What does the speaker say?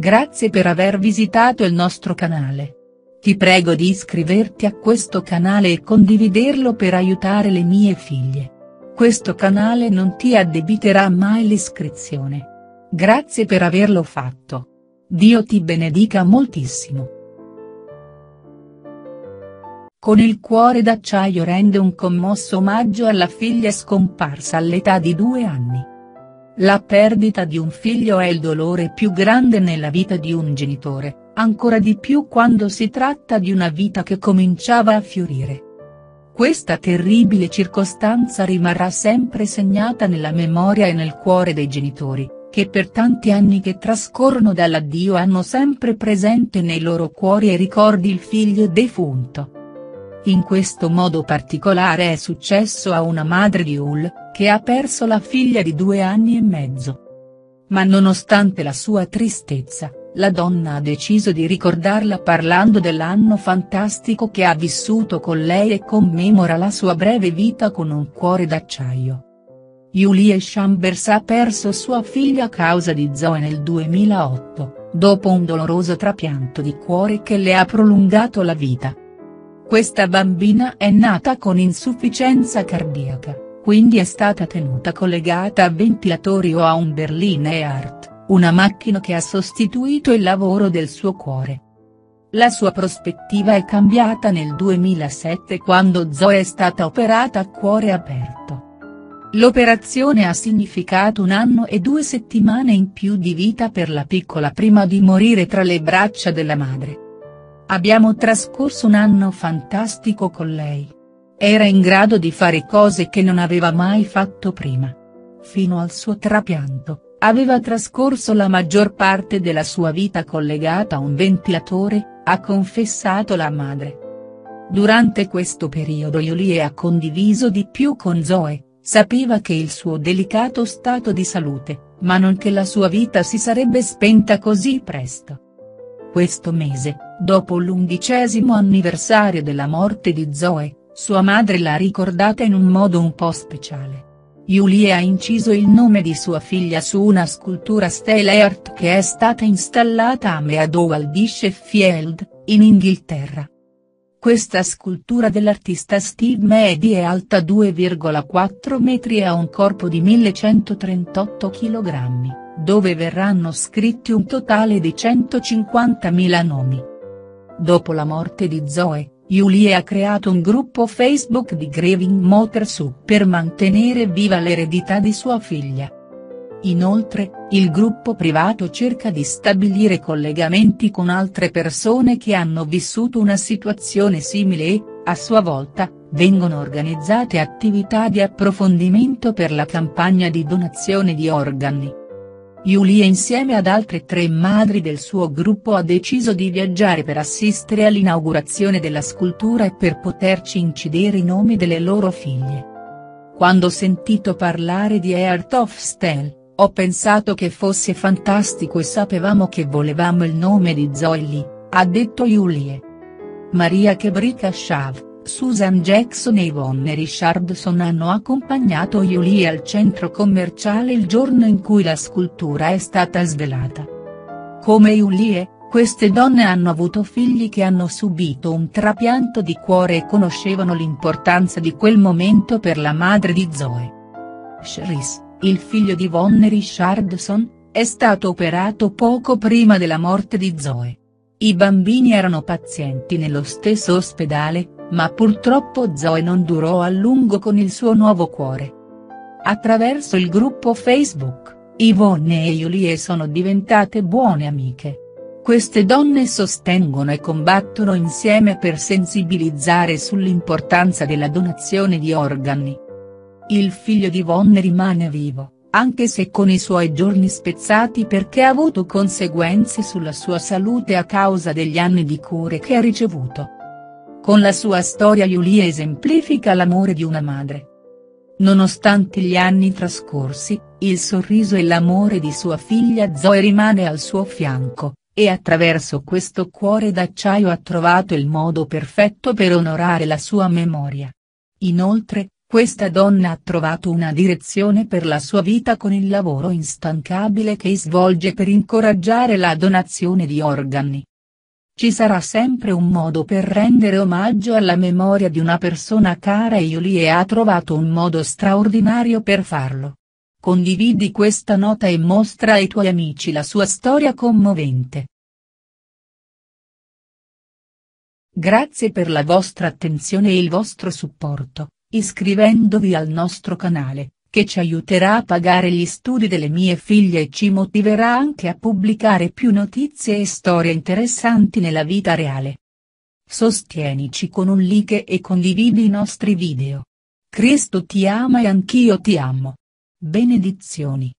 Grazie per aver visitato il nostro canale. Ti prego di iscriverti a questo canale e condividerlo per aiutare le mie figlie. Questo canale non ti addebiterà mai l'iscrizione. Grazie per averlo fatto. Dio ti benedica moltissimo. Con il cuore d'acciaio rende un commosso omaggio alla figlia scomparsa all'età di due anni. La perdita di un figlio è il dolore più grande nella vita di un genitore, ancora di più quando si tratta di una vita che cominciava a fiorire. Questa terribile circostanza rimarrà sempre segnata nella memoria e nel cuore dei genitori, che per tanti anni che trascorrono dall'addio hanno sempre presente nei loro cuori e ricordi il figlio defunto. In questo modo particolare è successo a una madre di Hull, che ha perso la figlia di due anni e mezzo. Ma nonostante la sua tristezza, la donna ha deciso di ricordarla parlando dell'anno fantastico che ha vissuto con lei e commemora la sua breve vita con un cuore d'acciaio. Julie Chambers ha perso sua figlia a causa di Zoe nel 2008, dopo un doloroso trapianto di cuore che le ha prolungato la vita. Questa bambina è nata con insufficienza cardiaca, quindi è stata tenuta collegata a ventilatori o a un Berlin Heart una macchina che ha sostituito il lavoro del suo cuore. La sua prospettiva è cambiata nel 2007 quando Zoe è stata operata a cuore aperto. L'operazione ha significato un anno e due settimane in più di vita per la piccola prima di morire tra le braccia della madre. Abbiamo trascorso un anno fantastico con lei. Era in grado di fare cose che non aveva mai fatto prima. Fino al suo trapianto, Aveva trascorso la maggior parte della sua vita collegata a un ventilatore, ha confessato la madre. Durante questo periodo Julie ha condiviso di più con Zoe, sapeva che il suo delicato stato di salute, ma non che la sua vita si sarebbe spenta così presto. Questo mese, dopo l'undicesimo anniversario della morte di Zoe, sua madre l'ha ricordata in un modo un po' speciale. Julie ha inciso il nome di sua figlia su una scultura stele art che è stata installata a Meadow di Sheffield, in Inghilterra. Questa scultura dell'artista Steve Medi è alta 2,4 metri e ha un corpo di 1138 kg, dove verranno scritti un totale di 150.000 nomi. Dopo la morte di Zoe, Julie ha creato un gruppo Facebook di Grieving Motor Su per mantenere viva l'eredità di sua figlia. Inoltre, il gruppo privato cerca di stabilire collegamenti con altre persone che hanno vissuto una situazione simile e, a sua volta, vengono organizzate attività di approfondimento per la campagna di donazione di organi. Julie insieme ad altre tre madri del suo gruppo ha deciso di viaggiare per assistere all'inaugurazione della scultura e per poterci incidere i nomi delle loro figlie. Quando ho sentito parlare di Heart of Stell, ho pensato che fosse fantastico e sapevamo che volevamo il nome di Zoe Lee, ha detto Julie. Maria Kebrika Shav Susan Jackson e Yvonne Richardson hanno accompagnato Julie al centro commerciale il giorno in cui la scultura è stata svelata. Come Julie, queste donne hanno avuto figli che hanno subito un trapianto di cuore e conoscevano l'importanza di quel momento per la madre di Zoe. Sharice, il figlio di Yvonne Richardson, è stato operato poco prima della morte di Zoe. I bambini erano pazienti nello stesso ospedale, ma purtroppo Zoe non durò a lungo con il suo nuovo cuore. Attraverso il gruppo Facebook, Yvonne e Julie sono diventate buone amiche. Queste donne sostengono e combattono insieme per sensibilizzare sull'importanza della donazione di organi. Il figlio di Yvonne rimane vivo, anche se con i suoi giorni spezzati perché ha avuto conseguenze sulla sua salute a causa degli anni di cure che ha ricevuto. Con la sua storia Julie esemplifica l'amore di una madre. Nonostante gli anni trascorsi, il sorriso e l'amore di sua figlia Zoe rimane al suo fianco, e attraverso questo cuore d'acciaio ha trovato il modo perfetto per onorare la sua memoria. Inoltre, Questa donna ha trovato una direzione per la sua vita con il lavoro instancabile che svolge per incoraggiare la donazione di organi. Ci sarà sempre un modo per rendere omaggio alla memoria di una persona cara e Yulie ha trovato un modo straordinario per farlo. Condividi questa nota e mostra ai tuoi amici la sua storia commovente. Grazie per la vostra attenzione e il vostro supporto iscrivendovi al nostro canale, che ci aiuterà a pagare gli studi delle mie figlie e ci motiverà anche a pubblicare più notizie e storie interessanti nella vita reale. Sostienici con un like e condividi i nostri video. Cristo ti ama e anch'io ti amo. Benedizioni.